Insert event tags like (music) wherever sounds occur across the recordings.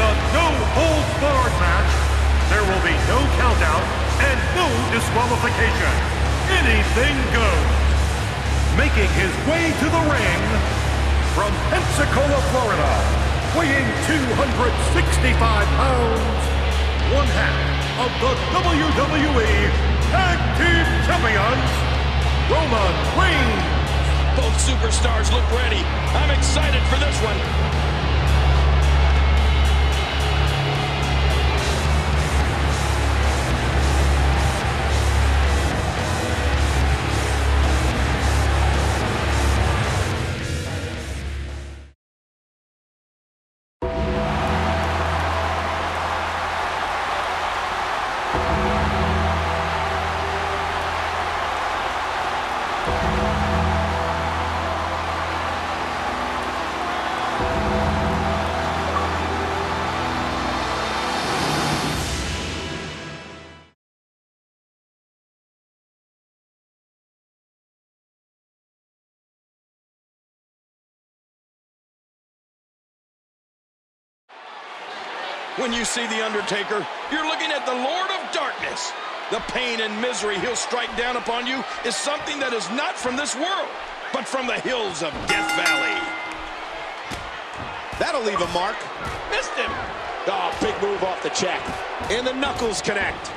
a no-holds-barred match. There will be no countdown and no disqualification. Anything goes. Making his way to the ring from Pensacola, Florida, weighing 265 pounds, one half of the WWE Tag Team Champions, Roman Reigns. Both superstars look ready. I'm excited for this one. When you see The Undertaker, you're looking at the Lord of Darkness. The pain and misery he'll strike down upon you is something that is not from this world, but from the hills of Death Valley. That'll leave a mark. Missed him. Oh, big move off the check. And the knuckles connect.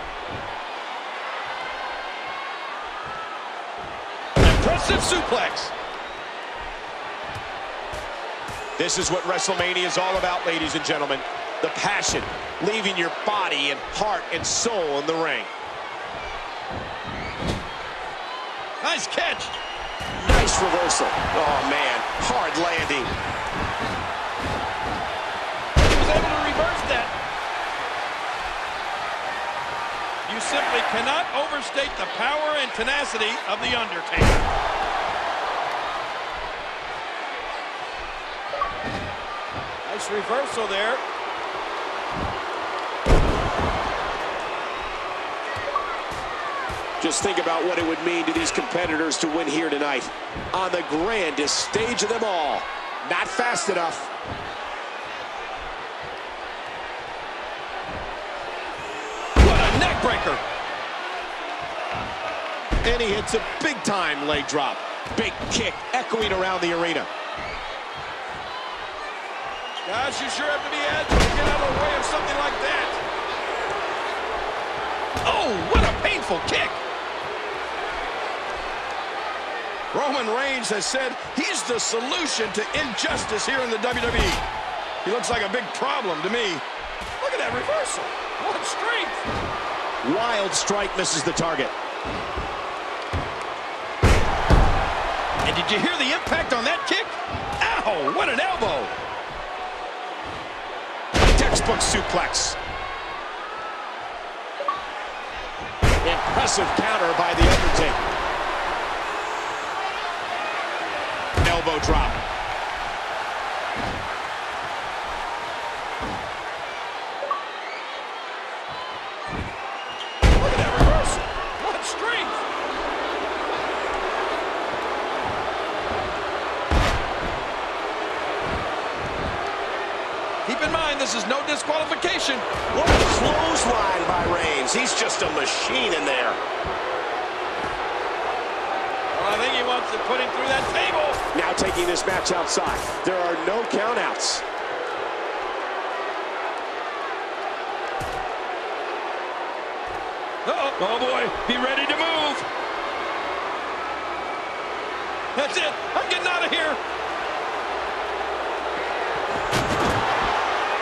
Impressive suplex. This is what WrestleMania is all about, ladies and gentlemen. The passion, leaving your body and heart and soul in the ring. Nice catch. Nice reversal. Oh, man. Hard landing. He was able to reverse that. You simply cannot overstate the power and tenacity of The Undertaker. Nice reversal there. Just think about what it would mean to these competitors to win here tonight. On the grandest stage of them all. Not fast enough. What a neck breaker. And he hits a big-time leg drop. Big kick echoing around the arena. Gosh, you sure have to be agile to get out of the way of something like that. Oh, what a painful kick. Roman Reigns has said he's the solution to injustice here in the WWE. He looks like a big problem to me. Look at that reversal. What strength. Wild strike misses the target. And did you hear the impact on that kick? Ow, what an elbow. Textbook suplex. Impressive counter by The Undertaker. Elbow drop. Look at that reversal. What strength. Keep in mind, this is no disqualification. What a clothesline by Reigns. He's just a machine in there. Well, I think he wants to put him through that table. Now taking this match outside. There are no countouts. Uh-oh. Oh, boy. Be ready to move. That's it. I'm getting out of here.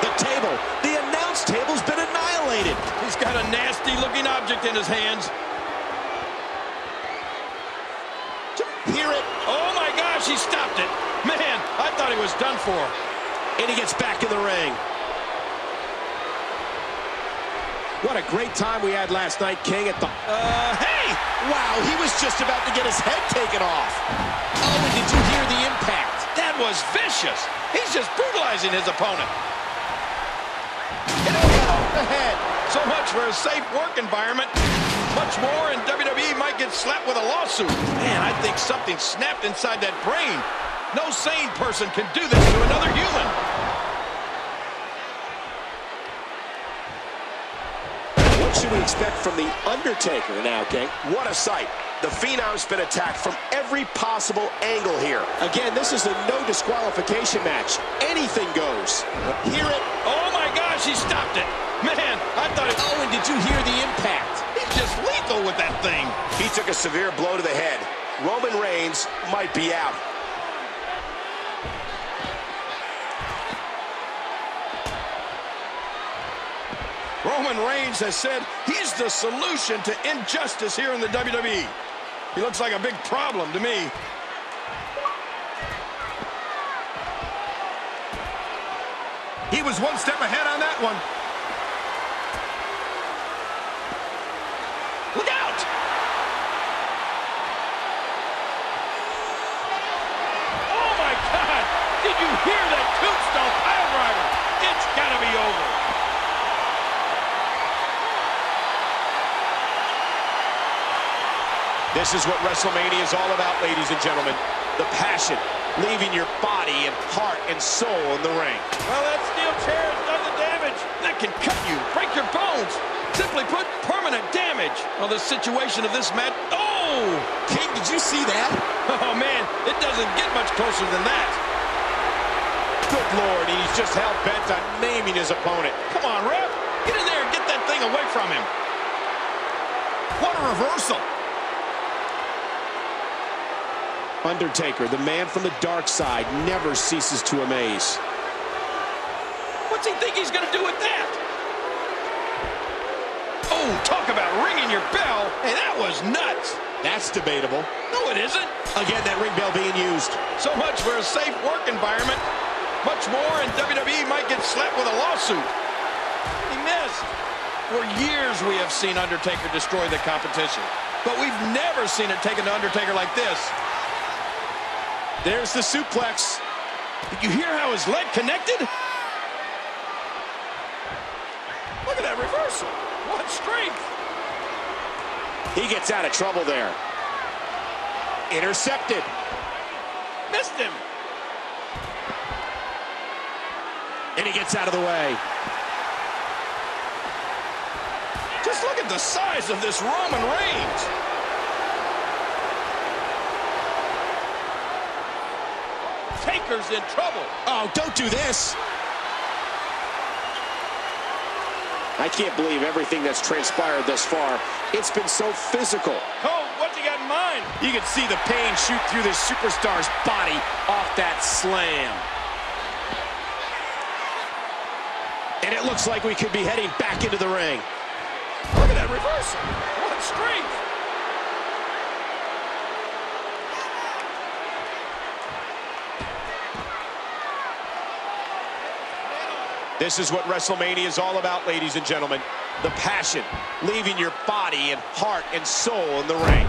The table. The got a nasty-looking object in his hands. Hear it. Oh, my gosh, he stopped it. Man, I thought he was done for. And he gets back in the ring. What a great time we had last night, King, at the... Uh, hey! Wow, he was just about to get his head taken off. Oh, and did you hear the impact? That was vicious. He's just brutalizing his opponent. So much for a safe work environment. Much more, and WWE might get slapped with a lawsuit. Man, I think something snapped inside that brain. No sane person can do this to another human. What should we expect from The Undertaker now, King? What a sight. The Phenom's been attacked from every possible angle here. Again, this is a no disqualification match. Anything goes. Hear it. Oh! My gosh, he stopped it. Man, I thought it... Oh, and did you hear the impact? He's just lethal with that thing. He took a severe blow to the head. Roman Reigns might be out. Roman Reigns has said he's the solution to injustice here in the WWE. He looks like a big problem to me. He was one step ahead on that one. Look out! Oh, my God! Did you hear that tombstone pile driver? It's got to be over. This is what WrestleMania is all about, ladies and gentlemen. The passion, leaving your body and heart and soul in the ring. Well, that steel chair has done the damage. That can cut you, break your bones. Simply put, permanent damage. Well, the situation of this match... Oh! King, did you see that? (laughs) Oh, man, it doesn't get much closer than that. Good Lord, he's just hell-bent on naming his opponent. Come on, ref. Get in there and get that thing away from him. What a reversal. Undertaker, the man from the dark side, never ceases to amaze. What's he think he's going to do with that? Oh, talk about ringing your bell. Hey, that was nuts. That's debatable. No, it isn't. Again, that ring bell being used. So much for a safe work environment. Much more, and WWE might get slapped with a lawsuit. He missed. For years, we have seen Undertaker destroy the competition. But we've never seen it taken to Undertaker like this. There's the suplex. Did you hear how his leg connected? Look at that reversal. What strength. He gets out of trouble there. Intercepted. Missed him. And he gets out of the way. Just look at the size of this Roman Reigns. Taker's in trouble. Oh, don't do this. I can't believe everything that's transpired thus far. It's been so physical. Oh, what's he got in mind? You can see the pain shoot through this superstar's body off that slam. And it looks like we could be heading back into the ring. Look at that reversal. What strength. This is what WrestleMania is all about, ladies and gentlemen. The passion, leaving your body and heart and soul in the ring.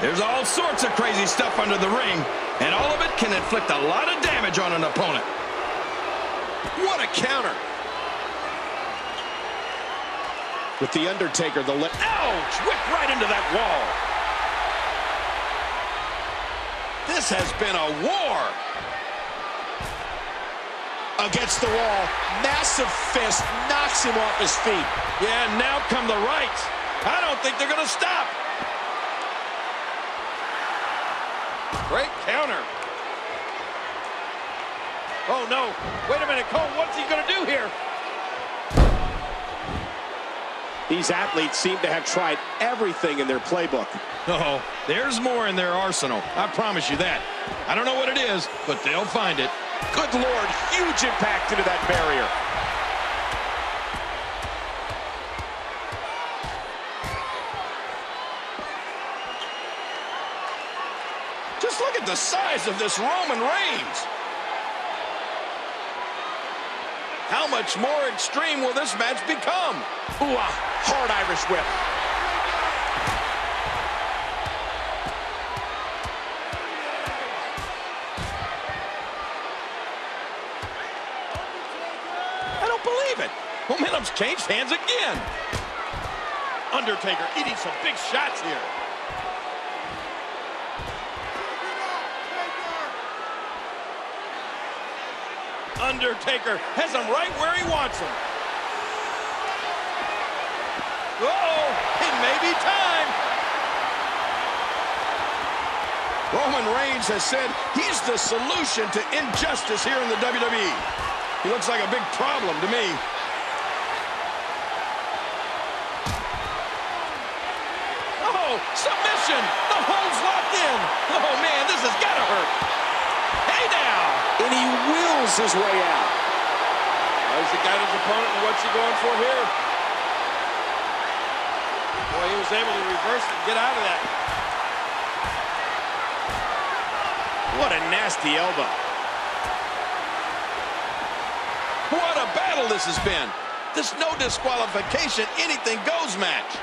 There's all sorts of crazy stuff under the ring, and all of it can inflict a lot of damage on an opponent. What a counter. With The Undertaker, the left... Ouch! Whipped right into that wall. This has been a war. Against the wall. Massive fist knocks him off his feet. Yeah, now come the rights. I don't think they're going to stop. Great counter. Oh, no. Wait a minute, Cole. What's he going to do here? These athletes seem to have tried everything in their playbook. Oh, there's more in their arsenal. I promise you that. I don't know what it is, but they'll find it. Good Lord, huge impact into that barrier. Just look at the size of this Roman Reigns. How much more extreme will this match become? Ooh, a hard Irish whip. I don't believe it. Momentum's changed hands again. Undertaker eating some big shots here. Undertaker has him right where he wants him. Uh-oh, it may be time. Roman Reigns has said he's the solution to injustice here in the WWE. He looks like a big problem to me. Oh, submission! The hold's locked in! Oh, man, this has got to hurt. Hey, now! And he wills his way out. Well, he's got his opponent, and what's he going for here? Boy, he was able to reverse it and get out of that. What a nasty elbow. What a battle this has been. This no disqualification, anything goes match.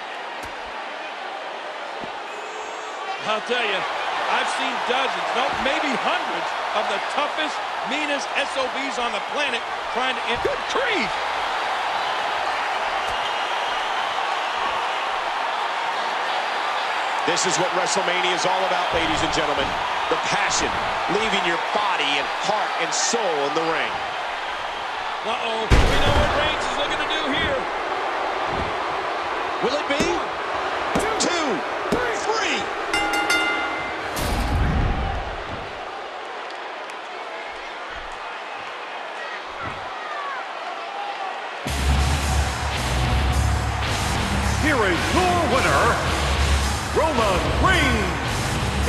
I'll tell you, I've seen dozens, no, maybe hundreds of the toughest, meanest SOBs on the planet trying to end. Good grief! This is what WrestleMania is all about, ladies and gentlemen. The passion, leaving your body and heart and soul in the ring. Uh-oh, we know what Reigns is looking to do here. Will it be?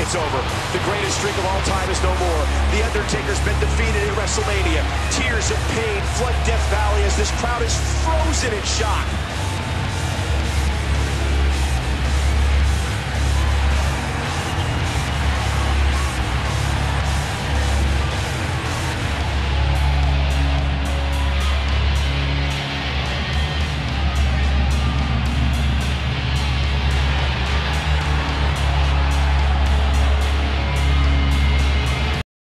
It's over. The greatest streak of all time is no more. The Undertaker's been defeated at WrestleMania. Tears of pain flood Death Valley as this crowd is frozen in shock.